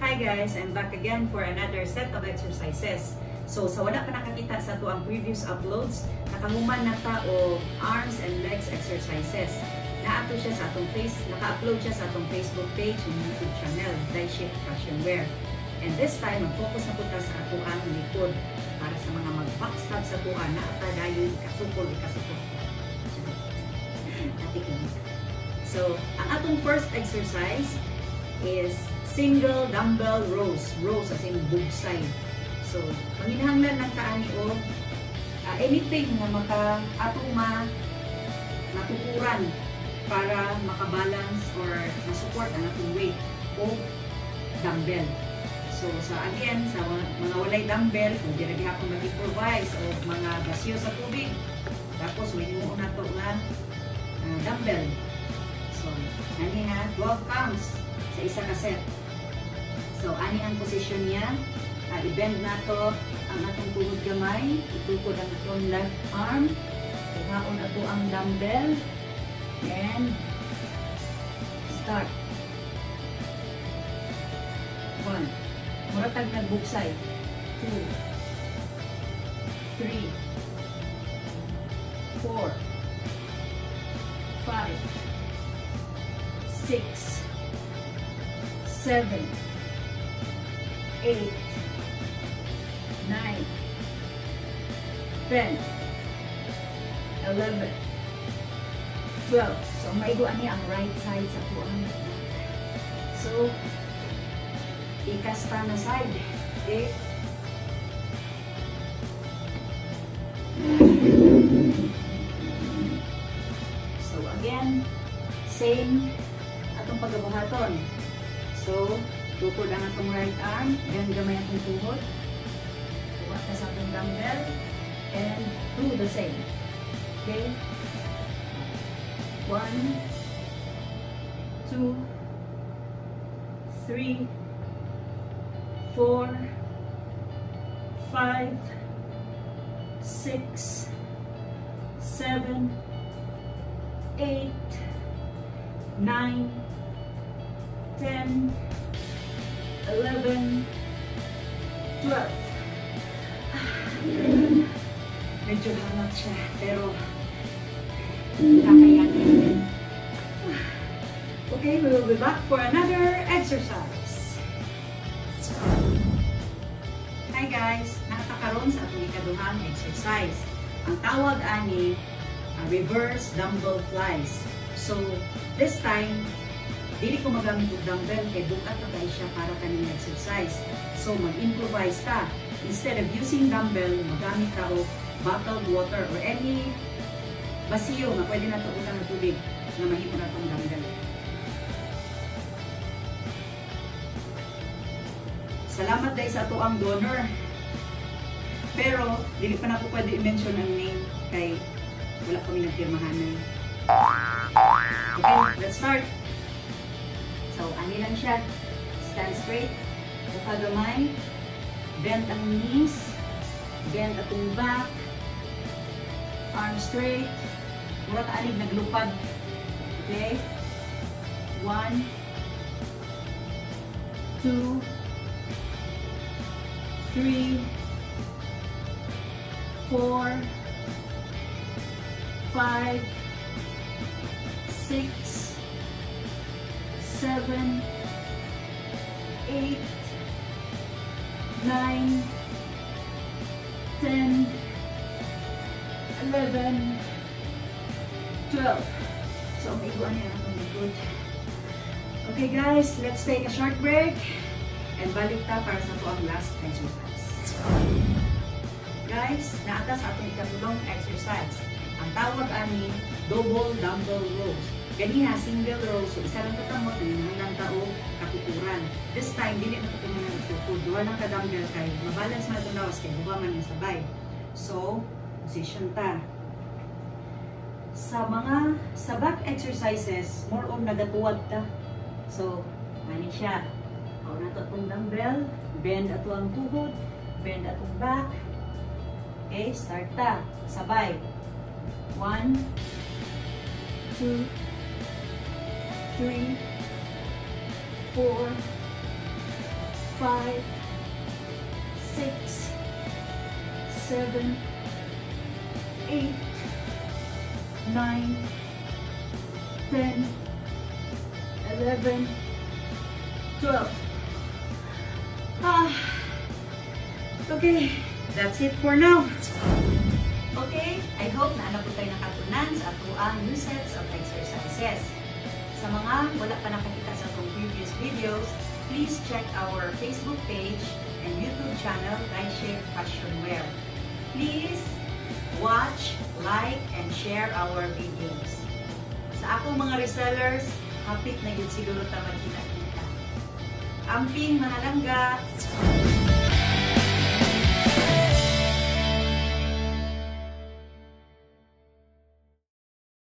Hi guys, I'm back again for another set of exercises. So sa wala pa nakakita sa to ang previous uploads, nakahuman na ta o arms and legs exercises. Naato siya sa atong face, naka-upload siya sa atong Facebook page and YouTube channel, Shape Fashion Wear. And this time, mag-focus na po ta sa atuang likod para sa mga mag-backstab sa tuan na ata dayon ikasukol, ikasukol. Atik lang. So, ang atong first exercise is single dumbbell rows. Rows as in bugsay. So, manginahanglan lang kaani o uh, anything na maka atong ma matuturan para makabalance or masupport ang atong weight o dumbbell. So, sa again, sa mga walay dumbbell, kung di rin ako mag-improvise o mga basyo sa tubig, tapos may mo na to nga uh, dumbbell. So, ani ha, 12 counts sa isa ka set. So, ani ang position niya. Uh, i-bend na to ang atong tuhod gamay. Itukod ang atong left arm. Tuhaon ato ang dumbbell. And start. One. Muratag nagbuksay. Two. Three. Four. Five. Six. Seven. 8, 9, 10, 11, 12. So, maiguan niya ang right side sa tuang. So, ikasta na side. Okay? So, again, same atong pagkabuhaton. So, Tukod ang atong right arm, then gamay atong tuhod. Tuwa ka sa atong dumbbell, and do the same. Okay? One, two, three, four, five, six, seven, eight, nine, ten, 11, 12. Medyo hangat siya, pero kakayanin. Okay, we will be back for another exercise. Hi guys! Nakakaroon sa atong ikaduhang exercise. Ang tawag ani uh, reverse dumbbell flies. So, this time, Dili ko magamit og dumbbell kay bukat na tayo siya para kaning exercise. So mag-improvise ka. Instead of using dumbbell, magamit ka og bottled water or any basiyo na pwede na tuutan ng tubig na mahimo na itong dumbbell. Salamat dahil sa ato ang donor. Pero, dili pa na pwede i-mention ang name kay wala kami nagpirmahan na Okay, let's start. Ani lang siya. Stand straight. Buka gamay. Bend ang knees. Bend atong back. Arm straight. Mura ka naglupad. Okay? One. Two. Three. Four. Five. Six seven, eight, nine, ten, eleven, twelve. So, iguan yan ang likod. Okay guys, let's take a short break and balik ta para sa ang last exercise. Guys, naata sa atong ikatulong exercise. Ang tawag ani double dumbbell rows. Ganiha, single row. So, isa lang katamot, nangyayang tao, kakukuran. This time, dili na katungan ng itukod. Duwa lang kadumbbell kay mabalance man ito lawas kay buwa man sabay. So, position ta. Sa mga, sa back exercises, more on nagatuwad ta. So, mani siya. Kau na ito itong dumbbell, bend ato ang tuhod, bend atong back. Okay, start ta. Sabay. One, two, three, four, five, six, seven, eight, nine, ten, eleven, twelve. Ah, okay, that's it for now. Okay, I hope na ano po tayo nakatunan sa atuang new sets of exercises. Sa mga wala pa nakakita sa akong previous videos, please check our Facebook page and YouTube channel, Shape Fashion Wear. Please watch, like, and share our videos. Sa akong mga resellers, hapit na yun siguro ta magkita-kita. Amping mga langga!